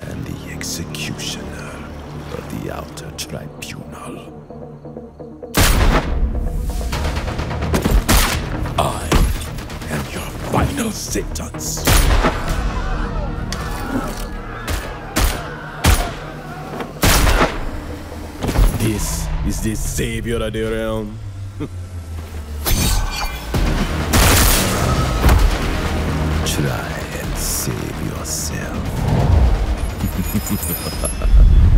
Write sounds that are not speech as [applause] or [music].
And the executioner of the Outer Tribunal. I am your final sentence. This is the savior of the realm. [laughs] Try and save your ハハハハ!